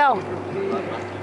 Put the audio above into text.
Chicão.